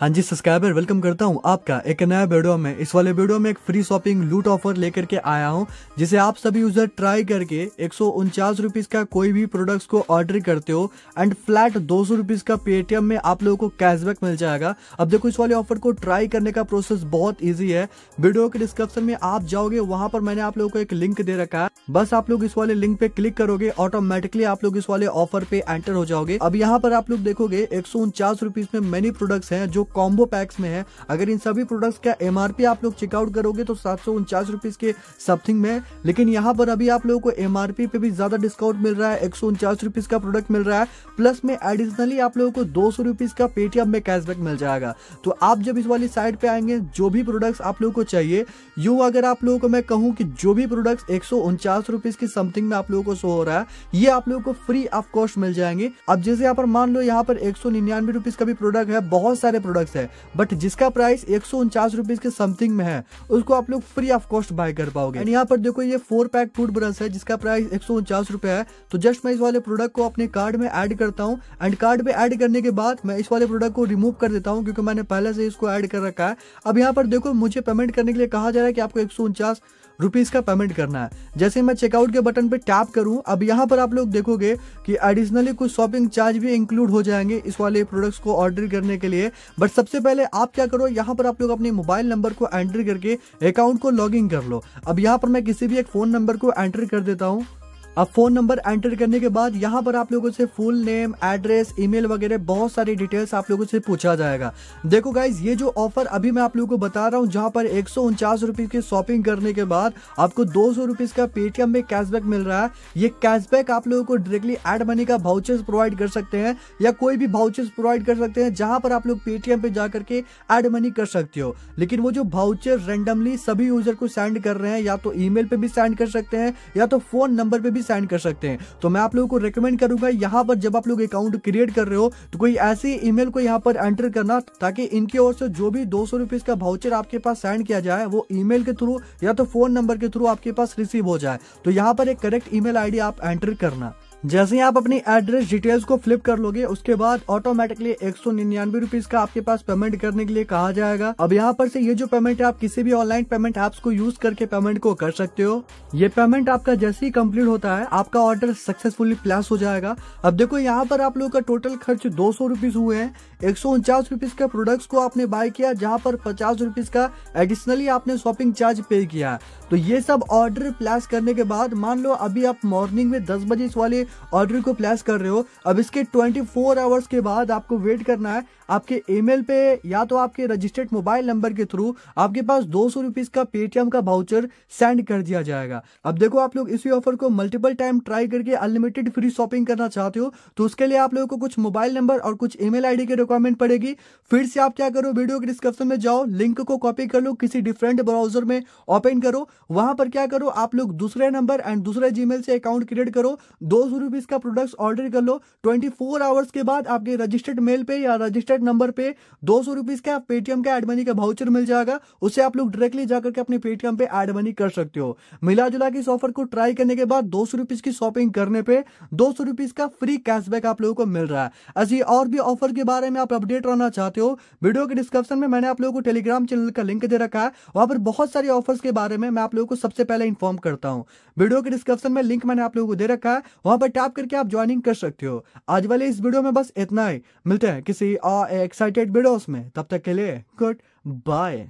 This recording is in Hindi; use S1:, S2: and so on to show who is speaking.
S1: हाँ जी सब्सक्राइबर वेलकम करता हूँ आपका एक नया वीडियो में। इस वाले वीडियो में एक फ्री शॉपिंग लूट ऑफ़र लेकर के आया हूँ, जिसे आप सभी यूज़र ट्राई करके एक सौ का कोई भी प्रोडक्ट्स को ऑर्डर करते हो एंड फ्लैट दो सौ का पेटीएम में आप लोगों को कैशबैक मिल जाएगा। अब देखो, इस वाले ऑफ़र को ट्राई करने का प्रोसेस बहुत ईजी है। वीडियो के डिस्क्रिप्शन में आप जाओगे, वहाँ पर मैंने आप लोगों को एक लिंक दे रखा है। बस आप लोग इस वाले लिंक पे क्लिक करोगे ऑटोमेटिकली आप लोग इस वाले ऑफ़र पे एंटर हो जाओगे। अब यहाँ पर आप लोग देखोगे, एक सौ में मेनी प्रोडक्ट्स हैं जो कॉम्बो पैक्स में है। अगर इन सभी प्रोडक्ट्स का एमआरपी आप लोग चेकआउट करोगे तो सात सौ के समथिंग में लेकिन यहाँ पर अभी आप लोगों को एमआरपी पे भी ज़्यादा डिस्काउंट मिल रहा है, एक सौ का प्रोडक्ट मिल रहा है। प्लस में एडिशनली आप लोगों को दो सौ का पेटीएम में कैशबैक मिल जाएगा। तो आप जब इस वाली साइड पे आएँगे, जो भी प्रोडक्ट्स आप लोगों को चाहिए, यू अगर आप लोगों को मैं कहूँ कि जो भी प्रोडक्ट्स एक सौ की समथिंग में आप लोगों को शो हो रहा है, ये आप लोगों को फ्री ऑफ़ कॉस्ट मिल जाएँगे। अब जैसे यहाँ पर मान लो, यहाँ पर एक सौ का भी प्रोडक्ट है, बहुत सारे प्रोडक्ट्स है बट जिसका प्राइस एक सौ के समथिंग में है, उसको आप लोग फ्री ऑफ़ कॉस्ट बाय कर पाओगे। एंड यहाँ पर देखो ये फोर पैक टूथ ब्रश है, जिसका प्राइस एक सौ है। तो जस्ट मैं इस वाले प्रोडक्ट को अपने कार्ड में ऐड करता हूँ एंड कार्ड में ऐड करने के बाद मैं इस वाले प्रोडक्ट को रिमूव कर देता हूँ, क्योंकि मैंने पहले से इसको ऐड कर रखा है। अब यहाँ पर देखो मुझे पेमेंट करने के लिए कहा जा रहा है कि आपको एक रुपीज़ का पेमेंट करना है। जैसे मैं चेकआउट के बटन पे टैप करूँ, अब यहाँ पर आप लोग देखोगे कि एडिशनली कुछ शॉपिंग चार्ज भी इंक्लूड हो जाएँगे इस वाले प्रोडक्ट्स को ऑर्डर करने के लिए। बट सबसे पहले आप क्या करो, यहाँ पर आप लोग अपने मोबाइल नंबर को एंटर करके अकाउंट को लॉग कर लो। अब यहाँ पर मैं किसी भी एक फ़ोन नंबर को एंटर कर देता हूँ। अब फ़ोन नंबर एंटर करने के बाद यहाँ पर आप लोगों से फुल नेम, एड्रेस, ईमेल वगैरह बहुत सारी डिटेल्स आप लोगों से पूछा जाएगा। देखो गाइज़ ये जो ऑफ़र अभी मैं आप लोगों को बता रहा हूँ, जहाँ पर एक सौ की शॉपिंग करने के बाद आपको दो सौ का पेटीएम में कैशबैक मिल रहा है। ये कैशबैक आप लोगों को डायरेक्टली एड मनी का भाउचर्स प्रोवाइड कर सकते हैं या कोई भी भाउचर्स प्रोवाइड कर सकते हैं, जहाँ पर आप लोग पेटीएम पे जाकर के एड मनी कर सकते हो। लेकिन वो जो भाउचर रेंडमली सभी यूज़र को सेंड कर रहे हैं, या तो ईमेल पे भी सेंड कर सकते हैं, या तो फ़ोन नंबर पे भी सेंड कर सकते हैं। तो मैं आप लोगों को रिकमेंड करूँगा, यहाँ पर जब आप लोग अकाउंट क्रिएट कर रहे हो तो कोई ऐसी ईमेल को यहाँ पर एंटर करना, ताकि इनकी ओर से जो भी दो सौ का भाउचर आपके पास सेंड किया जाए, वो ईमेल के थ्रू या तो फ़ोन नंबर के थ्रू आपके पास रिसीव हो जाए। तो यहाँ पर एक करेक्ट ईमेल आईडी आप एंटर करना। जैसे ही आप अपनी एड्रेस डिटेल्स को फ्लिप कर लोगे, उसके बाद ऑटोमेटिकली एक सौ निन्यानवे रुपीज़ का आपके पास पेमेंट करने के लिए कहा जाएगा। अब यहाँ पर से ये जो पेमेंट है, आप किसी भी ऑनलाइन पेमेंट एप्स को यूज़ करके पेमेंट को कर सकते हो। ये पेमेंट आपका जैसे ही कंप्लीट होता है, आपका ऑर्डर सक्सेसफुली प्लेस हो जाएगा। अब देखो, यहाँ पर आप लोगों का टोटल खर्च दो सौ रुपीज़ हुए हैं। एक सौ उनचास रुपीज़ का प्रोडक्ट्स को आपने बाय किया, जहाँ पर पचास रुपीज़ का एडिशनली आपने शॉपिंग चार्ज पे किया तो ये सब ऑर्डर प्लेस करने के बाद, मान लो अभी आप मॉर्निंग में दस बजे इस वाले ऑर्डर को प्लेस कर रहे हो, अब इसके 24 आवर्स के बाद आपको वेट करना है। आपके ईमेल पे या तो आपके रजिस्टर्ड मोबाइल नंबर के थ्रू आपके पास दो सौ रुपीज़ का पेटीएम का भाउचर सेंड कर दिया जाएगा। अब देखो आप लोग इसी ऑफ़र को मल्टीपल टाइम ट्राई करके अनलिमिटेड फ्री शॉपिंग करना चाहते हो तो उसके लिए आप लोगों को कुछ मोबाइल नंबर और कुछ ईमेल आईडी की रिक्वायरमेंट पड़ेगी। फिर से आप क्या करो वीडियो के डिस्क्रिप्शन में जाओ लिंक को कॉपी कर लो, किसी डिफरेंट ब्राउज़र में ओपन करो वहाँ पर क्या करो, आप लोग दूसरे नंबर एंड दूसरे जीमेल से अकाउंट क्रिएट करो, दो सौ रुपीज़ का प्रोडक्ट ऑर्डर कर लो ट्वेंटी फोर आवर्स के बाद आपके रजिस्टर्ड मेल पे या रजिस्टर्ड नंबर पे दो सौ रुपीज़ का पेटीएम का एड मनी का भाउचर मिल जाएगा। उससे आप लोग डायरेक्टली जाकर के अपने पेटीएम पे एड मनी कर सकते हो। मिला जुला के इस ऑफ़र को ट्राई करने के बाद दो सौ रुपीज़ की शॉपिंग करने पे दो सौ रुपीज़ का फ्री कैशबैक आप लोगों को मिल रहा है। ऐसी और भी ऑफ़र के बारे में आप अपडेट रहना चाहते हो वीडियो के डिस्क्रिप्शन में मैंने आप लोगों को टेलीग्राम चैनल का लिंक दे रखा है। वहाँ पर बहुत सारी ऑफर्स के बारे में मैं आप लोगों को सबसे पहले इन्फॉर्म करता हूँ। वीडियो के डिस्क्रिप्शन में लिंक मैंने आप लोगों को दे रखा है। वहाँ पर टैप करके आप ज्वाइनिंग कर सकते हो। आज वाले इस वीडियो में बस इतना ही। मिलते हैं किसी एक्साइटेड वीडियोस में। तब तक के लिए गुड बाय